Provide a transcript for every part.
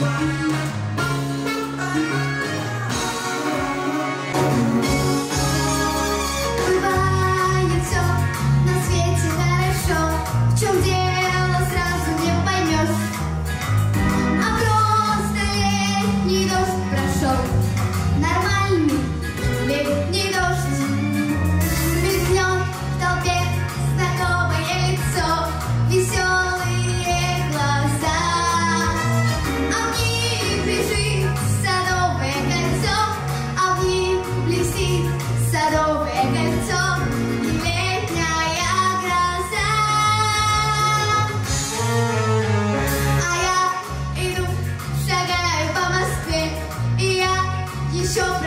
Bye.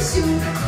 You.